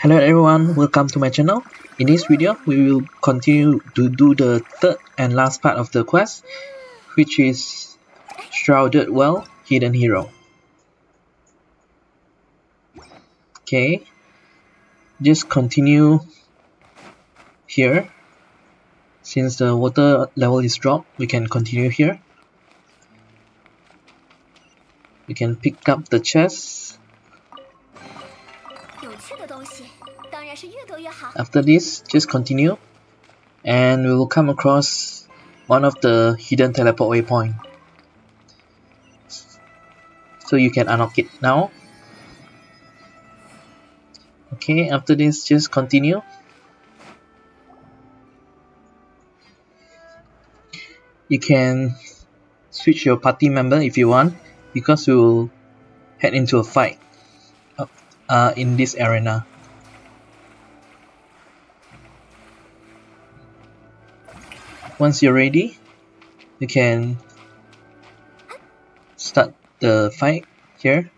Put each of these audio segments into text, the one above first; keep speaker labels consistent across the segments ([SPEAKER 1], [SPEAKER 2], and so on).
[SPEAKER 1] Hello everyone, welcome to my channel. In this video, we will continue to do the third and last part of the quest, which is Shrouded Vale Hidden Hero. Okay, just continue here. Since the water level is dropped, we can continue here. We can pick up the chest After this, just continue and we will come across one of the hidden teleport waypoint. So you can unlock it now. Okay, after this, just continue. You can switch your party member if you want because we will head into a fight uh, in this arena. Once you're ready, you can start the fight here.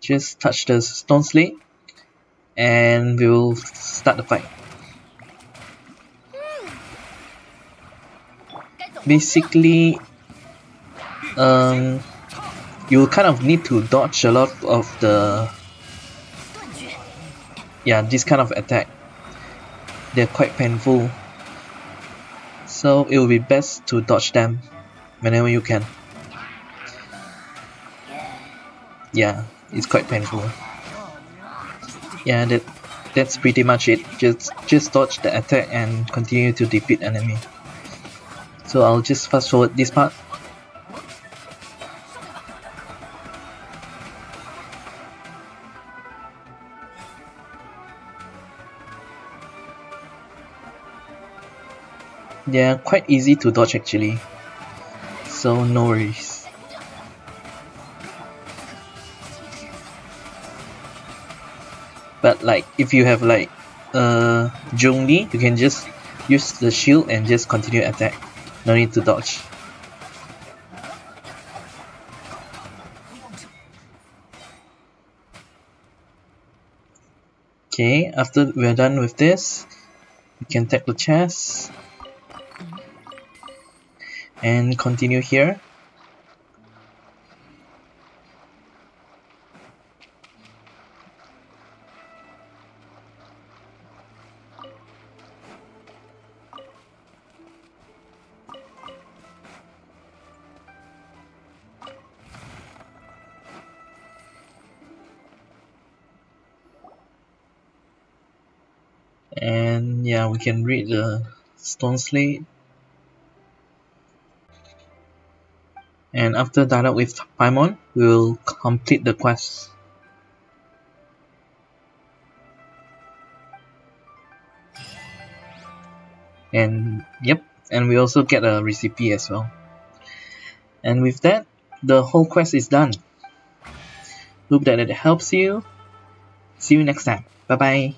[SPEAKER 1] Just touch the stone slate and we will start the fight. Basically, um, you kind of need to dodge a lot of the yeah this kind of attack. They're quite painful. So it will be best to dodge them whenever you can. Yeah it's quite painful. Yeah that that's pretty much it. Just just dodge the attack and continue to defeat enemy. So I'll just fast forward this part They're quite easy to dodge actually. So no worries. But like if you have like uh Zhongli, you can just use the shield and just continue attack. No need to dodge. Okay, after we're done with this, we can take the chest and continue here. And yeah we can read the stone slate and after dialogue with Paimon, we will complete the quest. And yep, and we also get a recipe as well. And with that, the whole quest is done. Hope that it helps you. See you next time. Bye bye.